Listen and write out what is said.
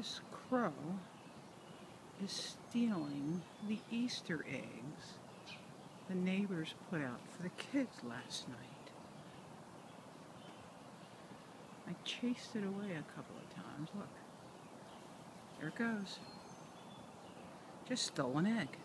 This crow is stealing the Easter eggs the neighbors put out for the kids last night. I chased it away a couple of times. Look. There it goes. Just stole an egg.